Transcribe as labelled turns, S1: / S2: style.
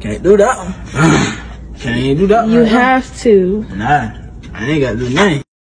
S1: Can't do that one. Can't do that.
S2: You
S1: right now.
S2: have to.
S1: Nah, I ain't got to do nothing.